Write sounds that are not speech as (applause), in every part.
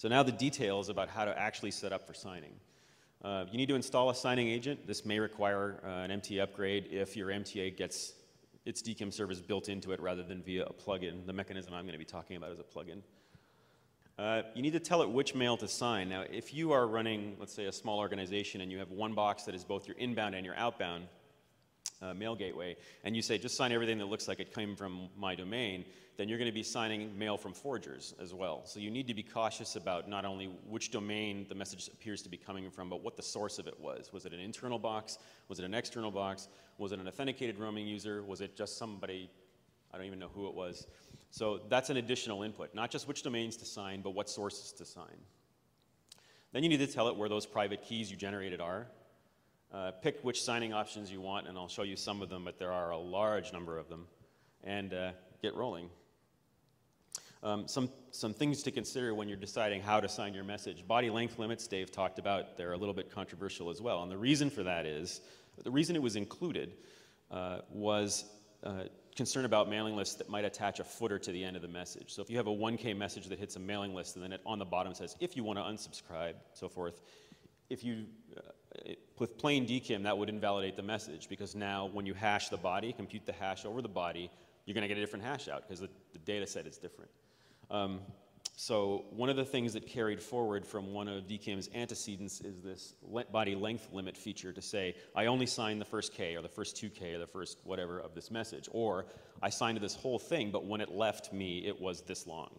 So now the details about how to actually set up for signing. Uh, you need to install a signing agent. This may require uh, an MTA upgrade if your MTA gets its DKIM service built into it rather than via a plugin. The mechanism I'm going to be talking about is a plugin. Uh, you need to tell it which mail to sign. Now, if you are running, let's say, a small organization and you have one box that is both your inbound and your outbound uh, mail gateway, and you say, just sign everything that looks like it came from my domain, then you're going to be signing mail from forgers as well. So you need to be cautious about not only which domain the message appears to be coming from, but what the source of it was. Was it an internal box? Was it an external box? Was it an authenticated roaming user? Was it just somebody, I don't even know who it was. So that's an additional input, not just which domains to sign, but what sources to sign. Then you need to tell it where those private keys you generated are. Uh, pick which signing options you want, and I'll show you some of them, but there are a large number of them. And uh, get rolling. Um, some, some things to consider when you're deciding how to sign your message. Body length limits, Dave talked about, they're a little bit controversial as well. And the reason for that is, the reason it was included uh, was uh, concern about mailing lists that might attach a footer to the end of the message. So if you have a 1K message that hits a mailing list and then it on the bottom says, if you want to unsubscribe, so forth, if you, uh, it, with plain DKIM, that would invalidate the message because now when you hash the body, compute the hash over the body, you're going to get a different hash out because the, the data set is different. Um, so one of the things that carried forward from one of DKIM's antecedents is this body length limit feature to say, I only sign the first K or the first 2K or the first whatever of this message, or I signed this whole thing, but when it left me, it was this long.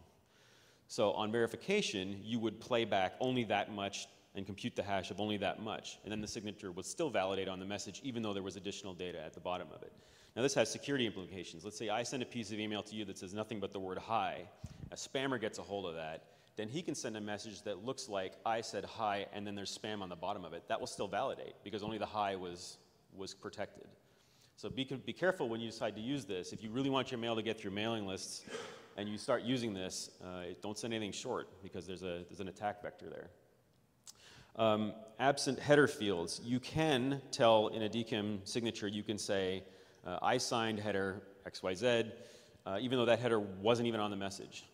So on verification, you would play back only that much and compute the hash of only that much, and then the signature would still validate on the message even though there was additional data at the bottom of it. Now this has security implications. Let's say I send a piece of email to you that says nothing but the word hi. A spammer gets a hold of that. Then he can send a message that looks like I said hi and then there's spam on the bottom of it. That will still validate because only the hi was, was protected. So be, be careful when you decide to use this. If you really want your mail to get through mailing lists and you start using this, uh, don't send anything short because there's, a, there's an attack vector there. Um, absent header fields, you can tell in a DKIM signature, you can say, uh, I signed header XYZ, uh, even though that header wasn't even on the message.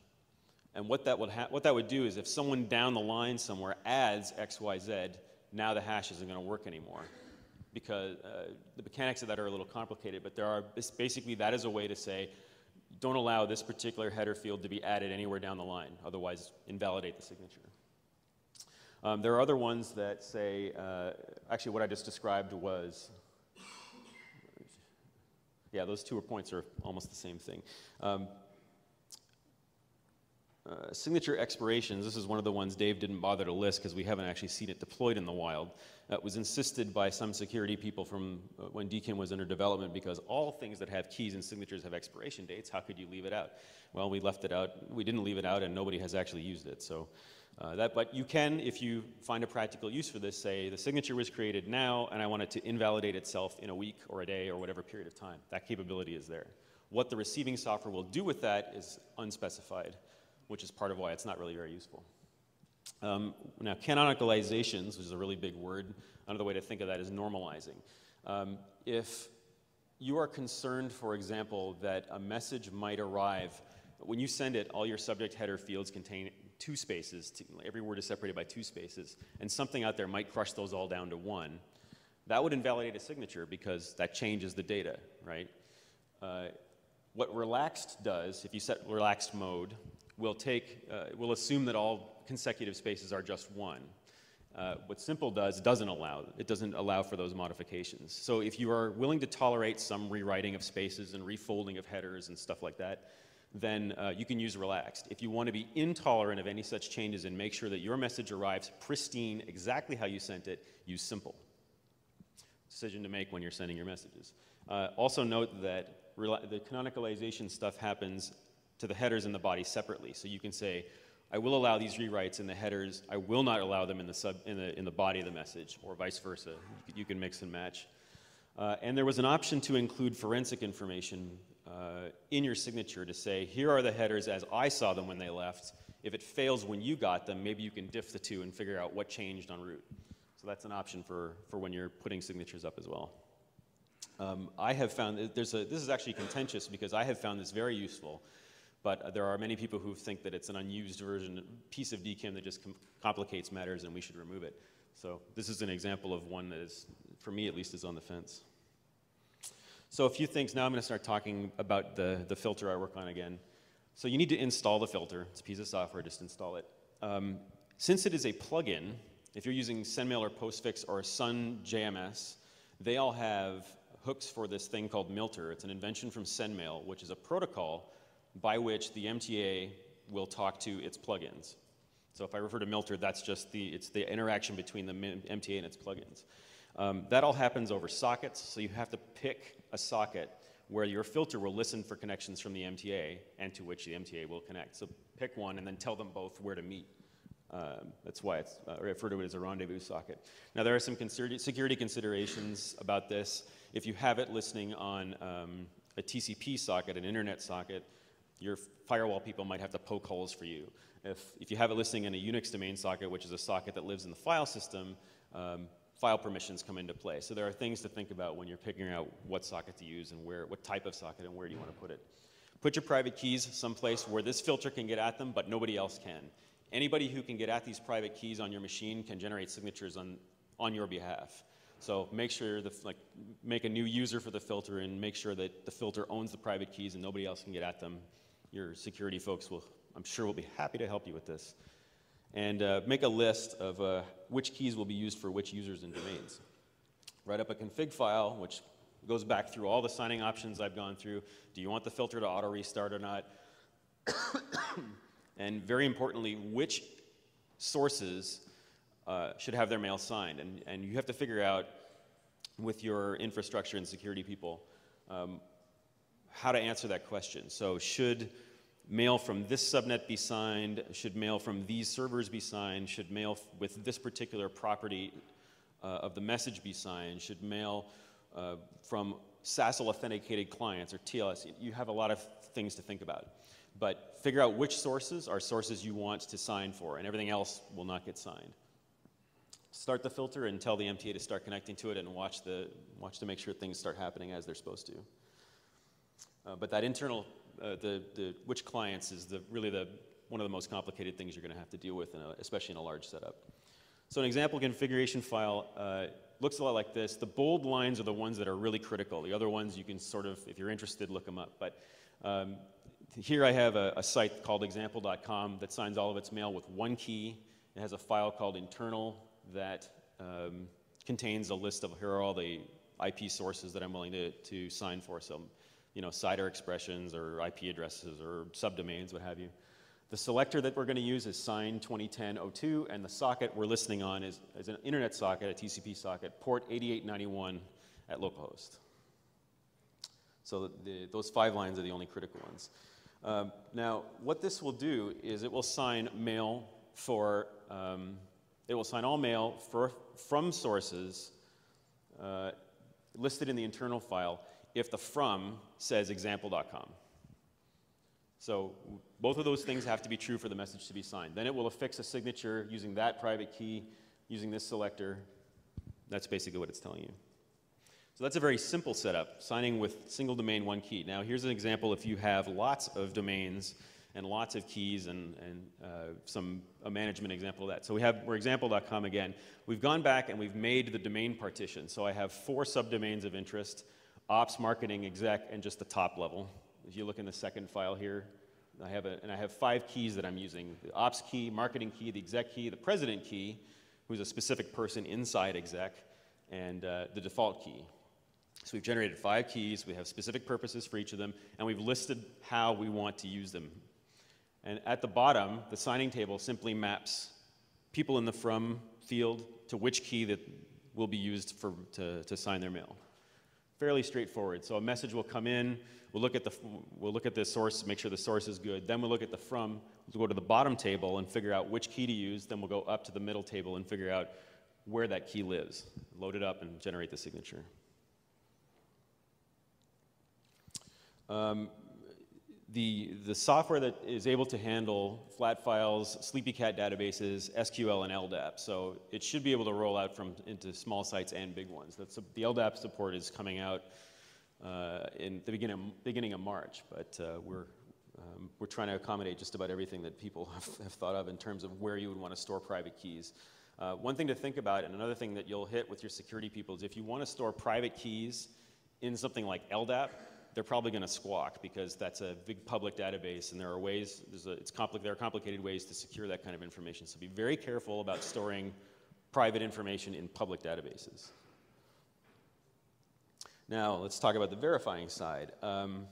And what that, would what that would do is if someone down the line somewhere adds XYZ, now the hash isn't going to work anymore. Because uh, the mechanics of that are a little complicated, but there are basically that is a way to say, don't allow this particular header field to be added anywhere down the line, otherwise invalidate the signature. Um, there are other ones that say, uh, actually what I just described was yeah, those two points are almost the same thing. Um, uh, signature expirations, this is one of the ones Dave didn't bother to list because we haven't actually seen it deployed in the wild. That was insisted by some security people from uh, when DKIM was under development because all things that have keys and signatures have expiration dates. How could you leave it out? Well, we left it out. We didn't leave it out and nobody has actually used it. So uh, that, but you can, if you find a practical use for this, say the signature was created now and I want it to invalidate itself in a week or a day or whatever period of time. That capability is there. What the receiving software will do with that is unspecified, which is part of why it's not really very useful. Um, now, canonicalizations, which is a really big word, another way to think of that is normalizing. Um, if you are concerned, for example, that a message might arrive, when you send it, all your subject header fields contain two spaces, every word is separated by two spaces, and something out there might crush those all down to one, that would invalidate a signature because that changes the data, right? Uh, what relaxed does, if you set relaxed mode, will take, uh, will assume that all consecutive spaces are just one. Uh, what simple does doesn't allow it doesn't allow for those modifications so if you are willing to tolerate some rewriting of spaces and refolding of headers and stuff like that then uh, you can use relaxed. If you want to be intolerant of any such changes and make sure that your message arrives pristine, exactly how you sent it, use simple. Decision to make when you're sending your messages. Uh, also note that the canonicalization stuff happens to the headers and the body separately. So you can say, I will allow these rewrites in the headers. I will not allow them in the, sub, in the, in the body of the message, or vice versa. You can mix and match. Uh, and there was an option to include forensic information uh, in your signature to say, here are the headers as I saw them when they left. If it fails when you got them, maybe you can diff the two and figure out what changed en route. So that's an option for, for when you're putting signatures up as well. Um, I have found, there's a, this is actually contentious because I have found this very useful But uh, there are many people who think that it's an unused version, piece of DKIM that just com complicates matters and we should remove it. So this is an example of one that is, for me at least, is on the fence. So a few things. Now I'm going to start talking about the, the filter I work on again. So you need to install the filter. It's a piece of software, just install it. Um, since it is a plugin, if you're using SendMail or Postfix or Sun JMS, they all have hooks for this thing called Milter. It's an invention from SendMail, which is a protocol by which the MTA will talk to its plugins. So if I refer to Milter, that's just the, it's the interaction between the MTA and its plugins. Um, that all happens over sockets, so you have to pick a socket where your filter will listen for connections from the MTA and to which the MTA will connect. So pick one and then tell them both where to meet. Um, that's why it's uh, referred to it as a rendezvous socket. Now there are some security considerations about this. If you have it listening on um, a TCP socket, an internet socket, your firewall people might have to poke holes for you. If, if you have it listening in a Unix domain socket, which is a socket that lives in the file system, um, file permissions come into play. So there are things to think about when you're figuring out what socket to use and where, what type of socket and where do you want to put it. Put your private keys someplace where this filter can get at them, but nobody else can. Anybody who can get at these private keys on your machine can generate signatures on, on your behalf. So make sure, the, like, make a new user for the filter and make sure that the filter owns the private keys and nobody else can get at them. Your security folks will, I'm sure, will be happy to help you with this and uh, make a list of uh, which keys will be used for which users and domains. Write up a config file, which goes back through all the signing options I've gone through. Do you want the filter to auto restart or not? (coughs) and very importantly, which sources uh, should have their mail signed. And, and you have to figure out with your infrastructure and security people um, how to answer that question. So should mail from this subnet be signed? Should mail from these servers be signed? Should mail with this particular property uh, of the message be signed? Should mail uh, from SASL authenticated clients or TLS? You have a lot of things to think about. But figure out which sources are sources you want to sign for, and everything else will not get signed. Start the filter and tell the MTA to start connecting to it and watch, the, watch to make sure things start happening as they're supposed to. Uh, but that internal uh, the, the which clients is the, really the, one of the most complicated things you're going to have to deal with, in a, especially in a large setup. So an example configuration file uh, looks a lot like this. The bold lines are the ones that are really critical. The other ones you can sort of, if you're interested, look them up. But um, here I have a, a, site called example.com that signs all of its mail with one key. It has a file called internal that um, contains a list of here are all the IP sources that I'm willing to, to sign for. So you know, CIDR expressions or IP addresses or subdomains, what have you. The selector that we're going to use is sign 2010-02, and the socket we're listening on is, is, an internet socket, a TCP socket, port 8891 at localhost. So the, those five lines are the only critical ones. Um, now, what this will do is it will sign mail for, um, it will sign all mail for, from sources uh, listed in the internal file if the from says example.com. So both of those things have to be true for the message to be signed. Then it will affix a signature using that private key, using this selector. That's basically what it's telling you. So that's a very simple setup, signing with single domain, one key. Now here's an example if you have lots of domains and lots of keys and, and uh, some a management example of that. So we have, we're example.com again. We've gone back and we've made the domain partition. So I have four subdomains of interest ops, marketing, exec, and just the top level. If you look in the second file here, I have a, and I have five keys that I'm using. The ops key, marketing key, the exec key, the president key, who's a specific person inside exec, and uh, the default key. So we've generated five keys, we have specific purposes for each of them, and we've listed how we want to use them. And at the bottom, the signing table simply maps people in the from field to which key that will be used for, to, to sign their mail fairly straightforward. So a message will come in, we'll look at the, we'll look at the source, make sure the source is good. Then we'll look at the from, we'll go to the bottom table and figure out which key to use. Then we'll go up to the middle table and figure out where that key lives. Load it up and generate the signature. Um, the, the software that is able to handle flat files, Sleepycat databases, SQL, and LDAP. So it should be able to roll out from into small sites and big ones. That's the LDAP support is coming out uh, in the beginning, beginning of March, but uh, we're um, we're trying to accommodate just about everything that people (laughs) have, have, thought of in terms of where you would want to store private keys. Uh, one thing to think about, and another thing that you'll hit with your security people, is if you want to store private keys in something like LDAP, they're probably going to squawk because that's a big public database, and there are ways. A, it's compli- there are complicated ways to secure that kind of information. So be very careful about storing private information in public databases. Now let's talk about the verifying side. Um,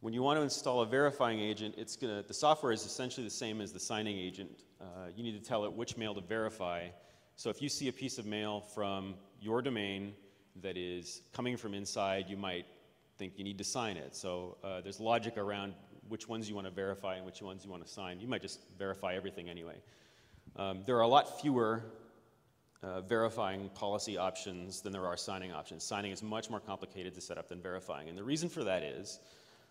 when you want to install a verifying agent, it's gonna, the software is essentially the same as the signing agent. Uh, you need to tell it which mail to verify. So if you see a piece of mail from your domain that is coming from inside, you might think you need to sign it. So uh, there's logic around which ones you want to verify and which ones you want to sign. You might just verify everything anyway. Um, there are a lot fewer uh, verifying policy options than there are signing options. Signing is much more complicated to set up than verifying. And the reason for that is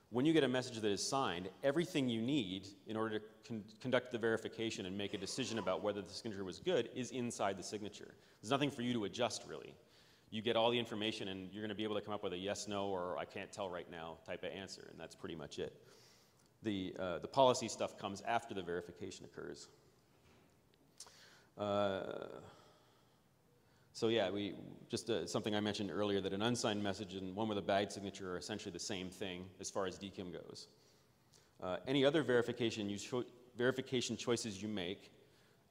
when you get a message that is signed, everything you need in order to con conduct the verification and make a decision about whether the signature was good is inside the signature. There's nothing for you to adjust, really. You get all the information, and you're going to be able to come up with a yes, no, or I can't tell right now type of answer, and that's pretty much it. The, uh, the policy stuff comes after the verification occurs. Uh, so yeah, we just uh, something I mentioned earlier that an unsigned message and one with a bag signature are essentially the same thing as far as DKIM goes. Uh, any other verification, cho verification choices you make,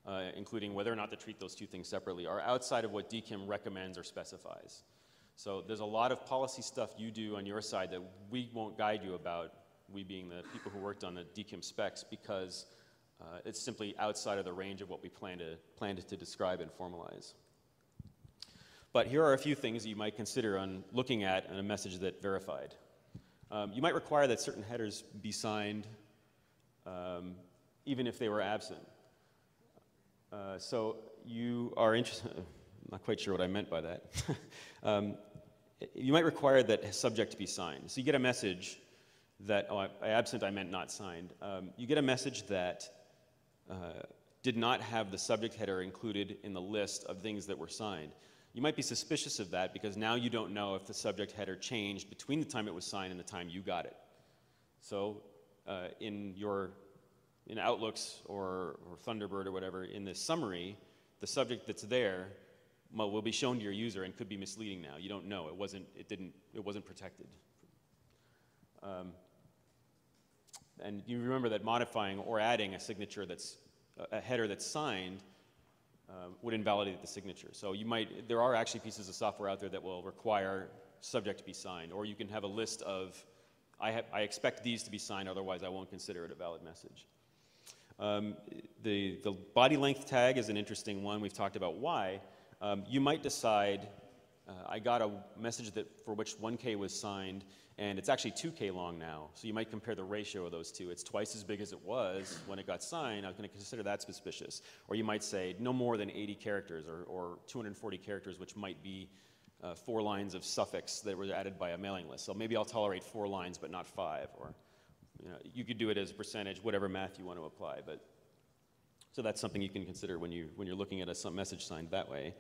uh, including whether or not to treat those two things separately, are outside of what DKIM recommends or specifies. So there's a lot of policy stuff you do on your side that we won't guide you about, we being the people who worked on the DKIM specs, because uh, it's simply outside of the range of what we plan to, plan to describe and formalize. But here are a few things you might consider on looking at a message that verified. Um, you might require that certain headers be signed um, even if they were absent. Uh, so you are interested, (laughs) I'm not quite sure what I meant by that. (laughs) um, you might require that subject be signed. So you get a message that, oh, I, absent, I meant not signed. Um, you get a message that uh, did not have the subject header included in the list of things that were signed. You might be suspicious of that because now you don't know if the subject header changed between the time it was signed and the time you got it. So uh, in your in Outlooks or, or Thunderbird or whatever, in this summary, the subject that's there will be shown to your user and could be misleading now. You don't know. It wasn't, it didn't, it wasn't protected. Um, and you remember that modifying or adding a signature that's a header that's signed uh, would invalidate the signature. So you might, there are actually pieces of software out there that will require subject to be signed, or you can have a list of, I, I expect these to be signed, otherwise I won't consider it a valid message. Um, the, the body length tag is an interesting one. We've talked about why. Um, you might decide, uh, I got a message that for which 1K was signed, and it's actually 2K long now. So you might compare the ratio of those two. It's twice as big as it was when it got signed. I'm going to consider that suspicious. Or you might say no more than 80 characters or, or 240 characters, which might be uh, four lines of suffix that were added by a mailing list. So maybe I'll tolerate four lines, but not five. Or you, know, you could do it as a percentage, whatever math you want to apply. But so that's something you can consider when, you, when you're looking at a message signed that way.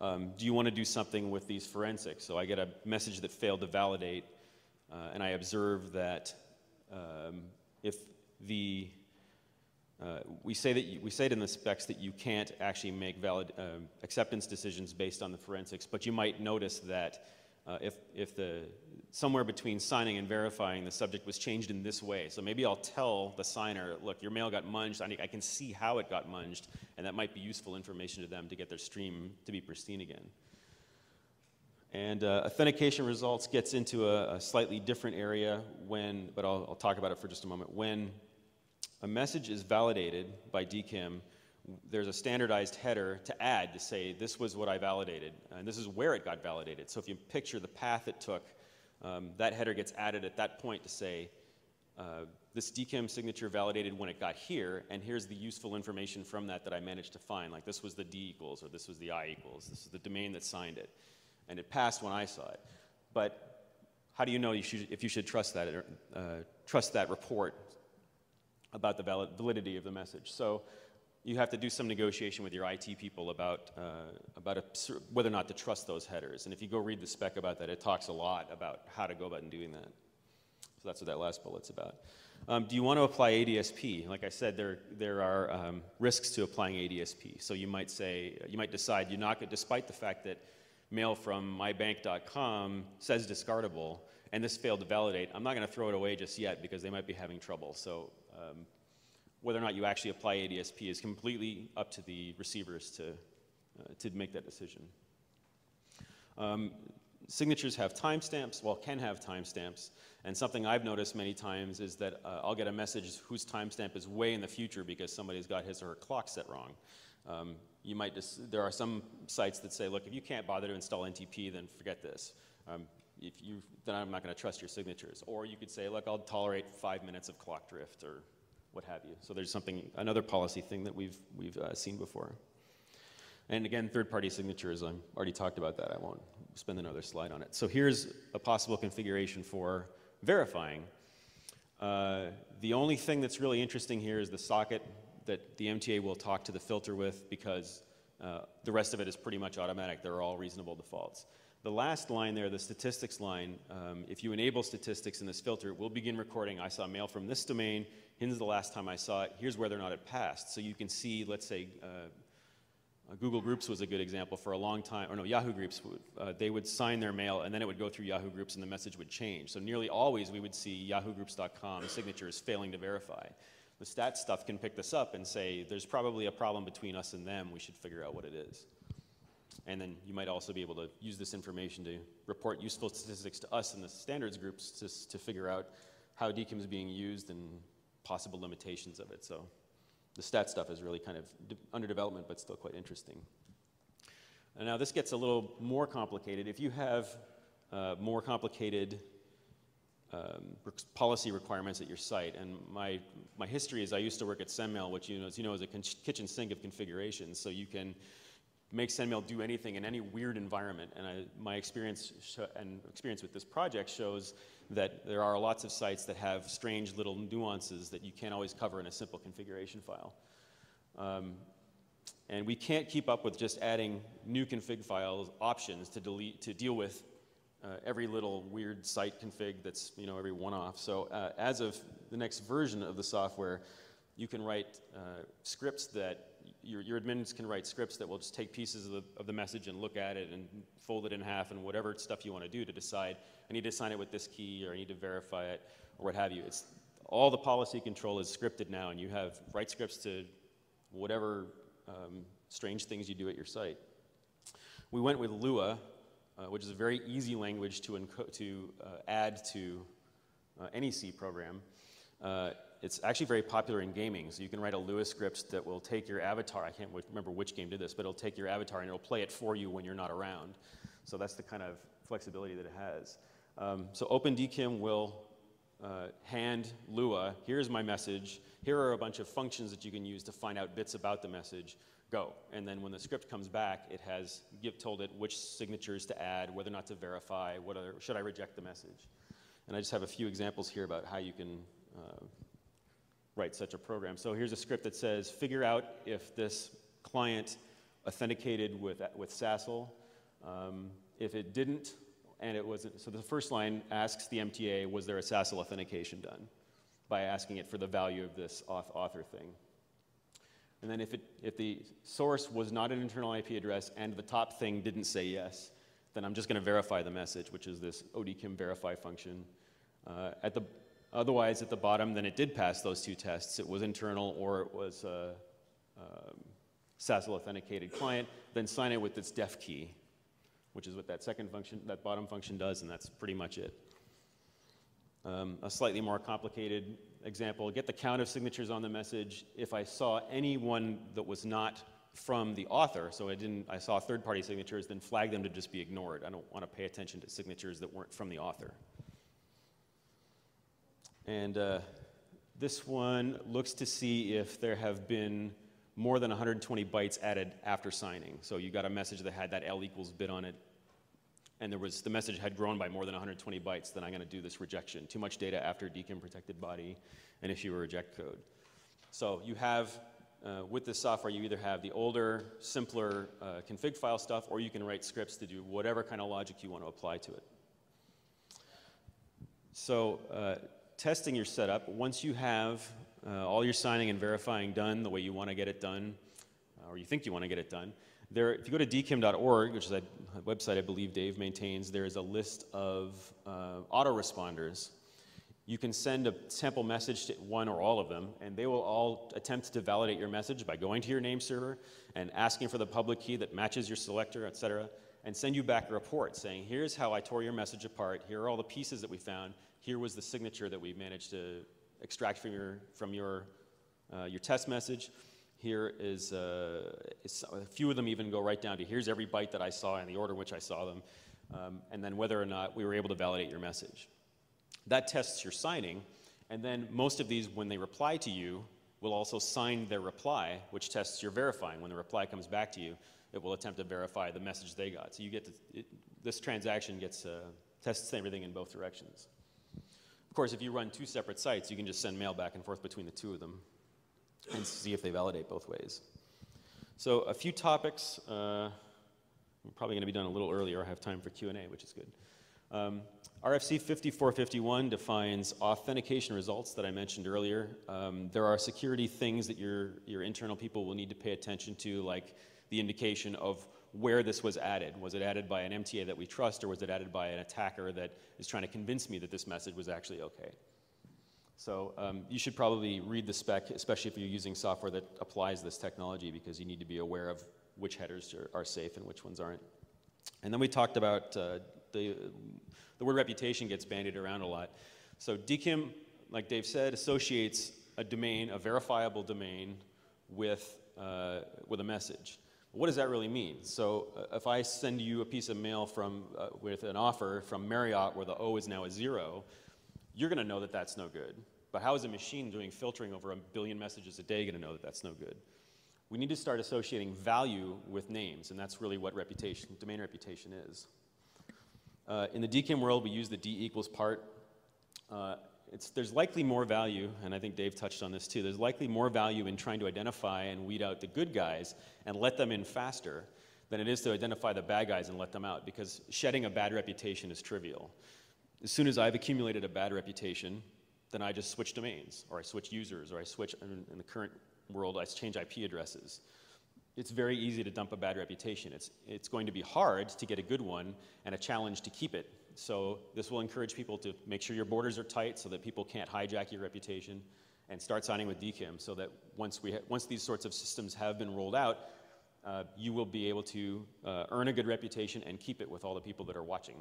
Um, do you want to do something with these forensics? So I get a message that failed to validate uh, and I observe that um, if the uh, we say that you, we say it in the specs that you can't actually make valid uh, acceptance decisions based on the forensics, but you might notice that uh, if if the somewhere between signing and verifying the subject was changed in this way. So maybe I'll tell the signer, look, your mail got munged. I, can see how it got munged, and that might be useful information to them to get their stream to be pristine again. And uh, authentication results gets into a, a, slightly different area when, but I'll, I'll, talk about it for just a moment. When a message is validated by DKIM, there's a standardized header to add to say this was what I validated, and this is where it got validated. So if you picture the path it took, um, that header gets added at that point to say uh, this DKIM signature validated when it got here, and here's the useful information from that that I managed to find. Like this was the D equals, or this was the I equals, this is the domain that signed it and it passed when I saw it. But how do you know you should, if you should trust that, uh, trust that report about the valid, validity of the message? So you have to do some negotiation with your IT people about, uh, about a, whether or not to trust those headers. And if you go read the spec about that, it talks a lot about how to go about doing that. So that's what that last bullet's about. Um, do you want to apply ADSP? Like I said, there, there are um, risks to applying ADSP. So you might say, you might decide you're not, despite the fact that mail from mybank.com says discardable, and this failed to validate, I'm not going to throw it away just yet because they might be having trouble. So um, whether or not you actually apply ADSP is completely up to the receivers to, uh, to make that decision. Um, signatures have timestamps, well, can have timestamps. And something I've noticed many times is that uh, I'll get a message whose timestamp is way in the future because somebody's got his or her clock set wrong. Um, you might just, there are some sites that say, look, if you can't bother to install NTP, then forget this. Um, if you, then I'm not going to trust your signatures. Or you could say, look, I'll tolerate five minutes of clock drift or what have you. So there's something, another policy thing that we've, we've uh, seen before. And again, third-party signatures, I've already talked about that. I won't spend another slide on it. So here's a possible configuration for verifying. Uh, the only thing that's really interesting here is the socket that the MTA will talk to the filter with because uh, the rest of it is pretty much automatic. They're all reasonable defaults. The last line there, the statistics line, um, if you enable statistics in this filter, it will begin recording, I saw mail from this domain, here's the last time I saw it, here's whether or not it passed. So you can see, let's say, uh, Google Groups was a good example for a long time, or no, Yahoo Groups, uh, they would sign their mail and then it would go through Yahoo Groups and the message would change. So nearly always we would see yahoogroups.com signatures failing to verify. The stat stuff can pick this up and say, there's probably a problem between us and them, we should figure out what it is. And then you might also be able to use this information to report useful statistics to us in the standards groups to, to figure out how DKIM is being used and possible limitations of it. So the stat stuff is really kind of under development, but still quite interesting. And now this gets a little more complicated. If you have uh, more complicated um, policy requirements at your site, and my, my history is I used to work at SendMail, which you know, as you know is a kitchen sink of configurations, so you can make SendMail do anything in any weird environment. And I, my experience and experience with this project shows that there are lots of sites that have strange little nuances that you can't always cover in a simple configuration file. Um, and we can't keep up with just adding new config files options to delete to deal with uh, every little weird site config that's you know every one-off. So uh, as of the next version of the software, you can write uh, scripts that your, your admins can write scripts that will just take pieces of the, of the message and look at it and fold it in half and whatever stuff you want to do to decide, I need to sign it with this key or I need to verify it or what have you. It's, all the policy control is scripted now and you have write scripts to whatever um, strange things you do at your site. We went with Lua, uh, which is a very easy language to, to uh, add to uh, any C program. It's actually very popular in gaming. So you can write a Lua script that will take your avatar. I can't remember which game did this, but it'll take your avatar and it'll play it for you when you're not around. So that's the kind of flexibility that it has. Um, so OpenDKIM will uh, hand Lua, here's my message, here are a bunch of functions that you can use to find out bits about the message, go. And then when the script comes back, it has give, told it which signatures to add, whether or not to verify, whether, should I reject the message. And I just have a few examples here about how you can uh, write such a program. So here's a script that says, figure out if this client authenticated with, with SASL. Um, if it didn't, and it wasn't, so the first line asks the MTA, was there a SASL authentication done? By asking it for the value of this auth author thing. And then if, it, if the source was not an internal IP address and the top thing didn't say yes, then I'm just going to verify the message, which is this ODKIM verify function. Uh, at the Otherwise, at the bottom, then it did pass those two tests. It was internal or it was a, um, SASL authenticated client. Then sign it with its def key, which is what that second function, that bottom function does, and that's pretty much it. Um, a slightly more complicated example, get the count of signatures on the message. If I saw anyone that was not from the author, so I didn't, I saw third-party signatures, then flag them to just be ignored. I don't want to pay attention to signatures that weren't from the author. And uh, this one looks to see if there have been more than 120 bytes added after signing. So you got a message that had that L equals bit on it, and there was the message had grown by more than 120 bytes, then I'm going to do this rejection. Too much data after DKIM protected body, and issue a reject code. So you have, uh, with this software, you either have the older, simpler uh, config file stuff, or you can write scripts to do whatever kind of logic you want to apply to it. So uh, testing your setup, once you have uh, all your signing and verifying done the way you want to get it done, uh, or you think you want to get it done, there, if you go to dkim.org, which is a website I believe Dave maintains, there is a list of uh, autoresponders. You can send a sample message to one or all of them, and they will all attempt to validate your message by going to your name server and asking for the public key that matches your selector, et cetera, and send you back a report saying, here's how I tore your message apart, here are all the pieces that we found, here was the signature that we managed to extract from your, from your, uh, your test message. Here is, uh, is, a few of them even go right down to here's every byte that I saw in the order in which I saw them, um, and then whether or not we were able to validate your message. That tests your signing, and then most of these, when they reply to you, will also sign their reply, which tests your verifying. When the reply comes back to you, it will attempt to verify the message they got. So you get to, it, this transaction gets uh, tests everything in both directions. Course, if you run two separate sites, you can just send mail back and forth between the two of them and see if they validate both ways. So a few topics. Uh, we're probably going to be done a little earlier. I have time for Q&A, which is good. Um, RFC 5451 defines authentication results that I mentioned earlier. Um, there are security things that your, your internal people will need to pay attention to, like the indication of where this was added. Was it added by an MTA that we trust, or was it added by an attacker that is trying to convince me that this message was actually okay? So um, you should probably read the spec, especially if you're using software that applies this technology, because you need to be aware of which headers are, are safe and which ones aren't. And then we talked about uh, the, the word reputation gets bandied around a lot. So DKIM, like Dave said, associates a domain, a verifiable domain, with, uh, with a message. What does that really mean? So uh, if I send you a piece of mail from, uh, with an offer from Marriott where the O is now a zero, you're going to know that that's no good. But how is a machine doing filtering over a billion messages a day going to know that that's no good? We need to start associating value with names, and that's really what reputation, domain reputation is. Uh, in the DKIM world, we use the D equals part. Uh, there's likely more value, and I think Dave touched on this too, there's likely more value in trying to identify and weed out the good guys and let them in faster than it is to identify the bad guys and let them out, because shedding a bad reputation is trivial. As soon as I've accumulated a bad reputation, then I just switch domains, or I switch users, or I switch, in, in the current world, I change IP addresses. It's very easy to dump a bad reputation. It's, it's going to be hard to get a good one and a challenge to keep it. So this will encourage people to make sure your borders are tight so that people can't hijack your reputation and start signing with DKIM so that once, we once these sorts of systems have been rolled out, uh, you will be able to uh, earn a good reputation and keep it with all the people that are watching.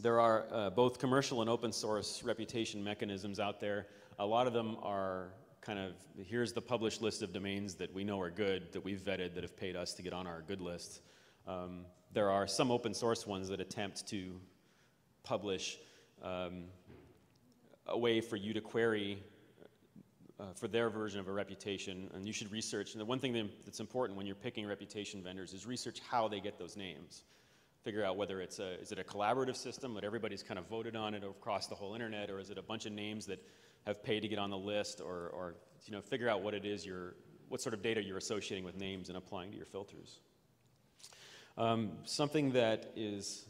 There are uh, both commercial and open source reputation mechanisms out there. A lot of them are kind of here's the published list of domains that we know are good, that we've vetted, that have paid us to get on our good list. Um, there are some open source ones that attempt to publish um, a way for you to query uh, for their version of a reputation, and you should research. And the one thing that's important when you're picking reputation vendors is research how they get those names figure out whether it's a, is it a collaborative system that everybody's kind of voted on it across the whole internet, or is it a bunch of names that have paid to get on the list, or, or you know, figure out what it is you're, what sort of data you're associating with names and applying to your filters. Um, something that is,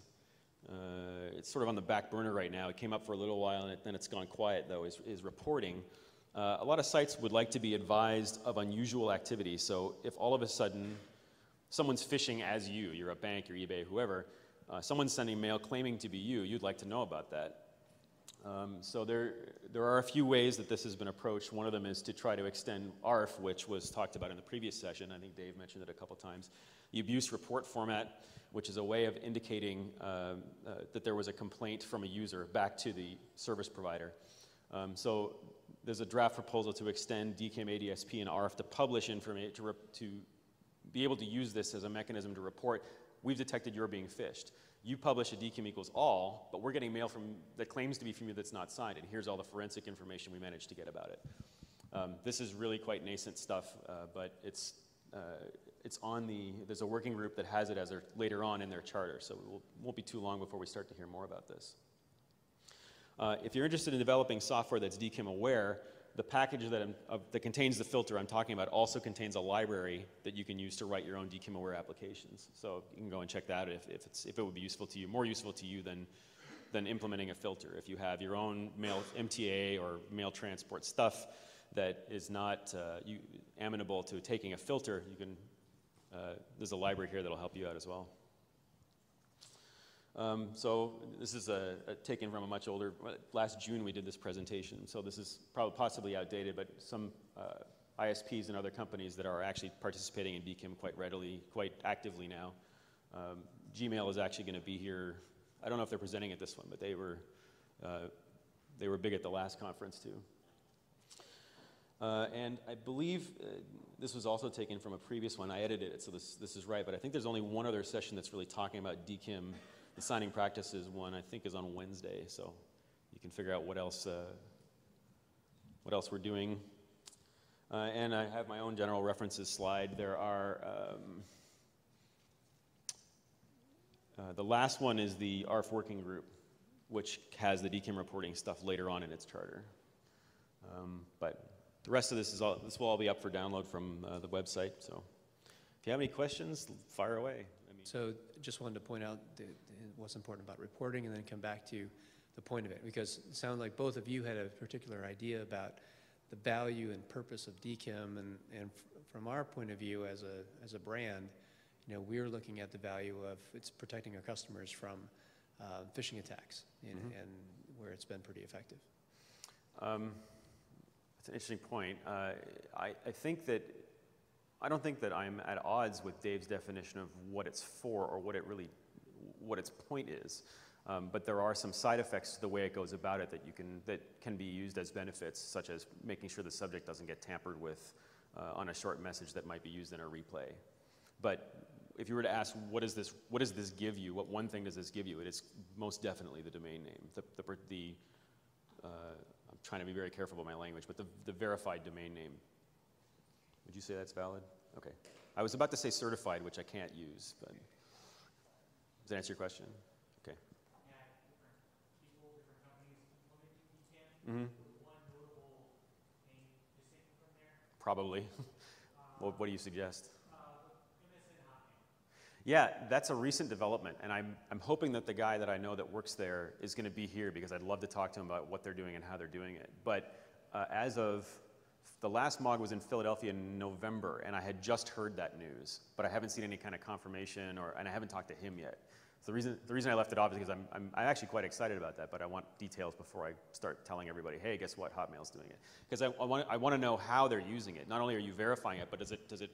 uh, it's sort of on the back burner right now. It came up for a little while and it, then it's gone quiet though, is, is reporting. Uh, a lot of sites would like to be advised of unusual activity. So if all of a sudden someone's phishing as you, you're a bank, you're eBay, whoever, uh, someone's sending mail claiming to be you, you'd like to know about that. Um, so there, there are a few ways that this has been approached. One of them is to try to extend ARF, which was talked about in the previous session. I think Dave mentioned it a couple times. The abuse report format, which is a way of indicating uh, uh, that there was a complaint from a user back to the service provider. Um, so there's a draft proposal to extend DKIM ADSP and ARF to publish information to, to be able to use this as a mechanism to report, we've detected you're being phished. You publish a DKIM equals all, but we're getting mail from that claims to be from you that's not signed, and here's all the forensic information we managed to get about it. Um, this is really quite nascent stuff, uh, but it's, uh, it's on the, there's a working group that has it as later on in their charter, so it will, won't be too long before we start to hear more about this. Uh, if you're interested in developing software that's DKIM aware, the package that, uh, that, contains the filter I'm talking about also contains a library that you can use to write your own DKIM-aware applications. So you can go and check that if, if, if, it would be useful to you, more useful to you than than implementing a filter. If you have your own mail MTA or mail transport stuff that is not uh, you, amenable to taking a filter, you can, uh, there's a library here that'll help you out as well. Um, so this is a, a, taken from a much older, last June we did this presentation, so this is probably possibly outdated, but some uh, ISPs and other companies that are actually participating in DKIM quite readily, quite actively now. Um, Gmail is actually going to be here. I don't know if they're presenting at this one, but they were, uh, they were big at the last conference too. Uh, and I believe uh, this was also taken from a previous one. I edited it, so this, this is right, but I think there's only one other session that's really talking about DKIM the signing practices one, I think, is on Wednesday, so you can figure out what else, uh, what else we're doing. Uh, and I have my own general references slide. There are, um, uh, the last one is the ARF working group, which has the DKIM reporting stuff later on in its charter. Um, but the rest of this is all, this will all be up for download from uh, the website. So if you have any questions, fire away. I mean, so just wanted to point out what's important about reporting and then come back to the point of it because it sounded like both of you had a particular idea about the value and purpose of DKIM and, and from our point of view as a, as a brand, you know, we're looking at the value of it's protecting our customers from uh, phishing attacks and, mm-hmm. and, where it's been pretty effective. Um, an interesting point. Uh, I, I think that I don't think that I'm at odds with Dave's definition of what it's for or what it really what its point is. Um, but there are some side effects to the way it goes about it that you can that can be used as benefits, such as making sure the subject doesn't get tampered with uh, on a short message that might be used in a replay. But if you were to ask, what does this what does this give you? What one thing does this give you? It is most definitely the domain name. The the, the uh, trying to be very careful about my language, but the, the verified domain name. Would you say that's valid? Okay. I was about to say certified, which I can't use, but. Does that answer your question? Okay. Mm-hmm. Probably. (laughs) well, what do you suggest? Yeah, that's a recent development, and I'm, I'm hoping that the guy that I know that works there is going to be here because I'd love to talk to him about what they're doing and how they're doing it. But uh, as of the last MAAWG was in Philadelphia in November, and I had just heard that news, but I haven't seen any kind of confirmation, or, and I haven't talked to him yet. So the reason, the reason I left it off is because I'm, I'm, I'm, actually quite excited about that, but I want details before I start telling everybody, hey, guess what, Hotmail's doing it. Because I, I, want, I want to know how they're using it. Not only are you verifying it, but does it, does it,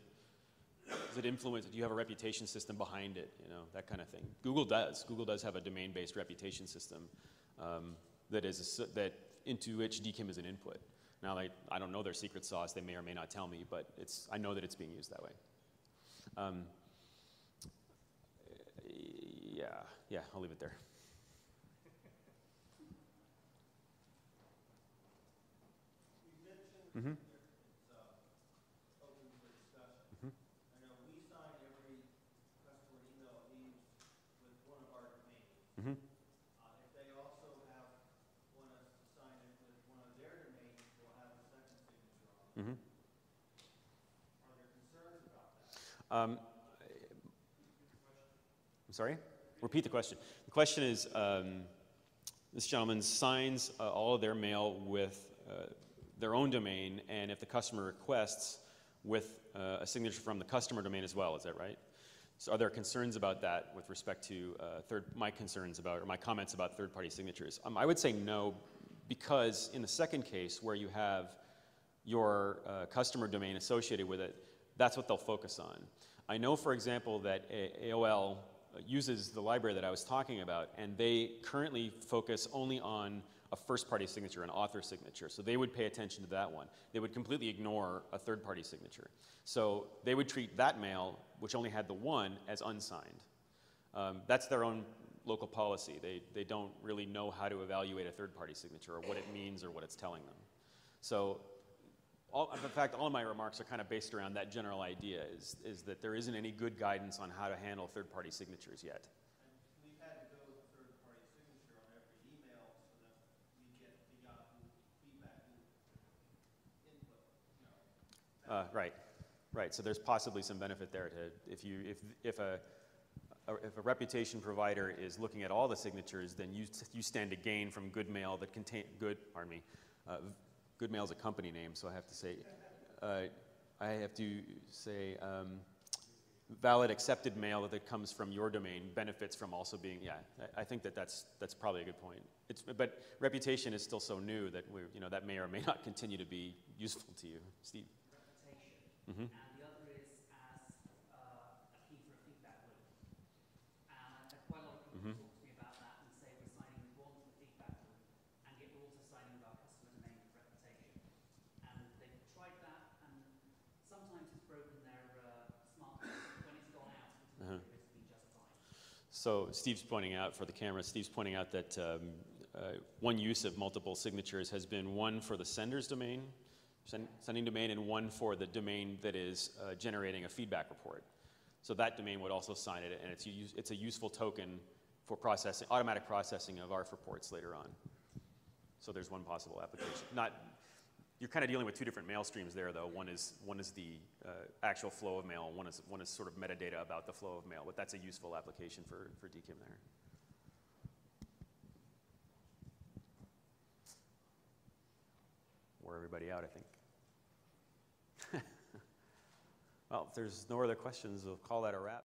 does it influence, do you have a reputation system behind it, you know, that kind of thing. Google does. Google does have a domain-based reputation system um, that is, a, that into which DKIM is an input. Now, they, I don't know their secret sauce. They may or may not tell me, but it's, I know that it's being used that way. Um, yeah, yeah, I'll leave it there. Mm-hmm. Mm-hmm. Uh, if they also have, want us to sign it with one of their domains, we'll have a second signature on it. Mm-hmm. Are there concerns about that? Um, I'm sorry? Repeat the question. The question is um, this gentleman signs uh, all of their mail with uh, their own domain, and if the customer requests, with uh, a signature from the customer domain as well. Is that right? So, are there concerns about that with respect to uh, third, my concerns about or my comments about third-party signatures? Um, I would say no, because in the second case, where you have your uh, customer domain associated with it, that's what they'll focus on. I know, for example, that AOL uses the library that I was talking about, and they currently focus only on a first party signature, an author signature. So they would pay attention to that one. They would completely ignore a third party signature. So they would treat that mail, which only had the one, as unsigned. Um, that's their own local policy. They, they don't really know how to evaluate a third party signature or what it means or what it's telling them. So all, in fact, all of my remarks are kind of based around that general idea, is, is that there isn't any good guidance on how to handle third-party signatures yet. we've had to go with third-party signature on every email so that we get the Yahoo feedback input. Uh, right, right. So there's possibly some benefit there to if you if if a if a reputation provider is looking at all the signatures, then you, you stand to gain from good mail that contain, good, pardon me, uh, good mail is a company name, so I have to say, uh, I have to say, um, valid accepted mail that comes from your domain benefits from also being, yeah, I, I think that that's, that's probably a good point. It's, but reputation is still so new that we're, you know, that may or may not continue to be useful to you. Steve? Reputation. And the other is as uh, a key for a feedback loop. And uh, quite a lot of people talk to me about that and say we're signing with one for the feedback loop, and yet we're also signing with our customer domain for reputation. And they've tried that, and sometimes it's broken their uh, smart when it's gone out, Uh-huh. it's been just fine. So Steve's pointing out for the camera, Steve's pointing out that um, uh, one use of multiple signatures has been one for the sender's domain, sending domain, and one for the domain that is uh, generating a feedback report. So that domain would also sign it, and it's, it's a useful token for processing, automatic processing of ARF reports later on. So there's one possible application. Not, you're kind of dealing with two different mail streams there, though. One is, one is the uh, actual flow of mail, one is, one is sort of metadata about the flow of mail, but that's a useful application for, for DKIM there. Wore everybody out, I think. Well, if there's no other questions, we'll call that a wrap.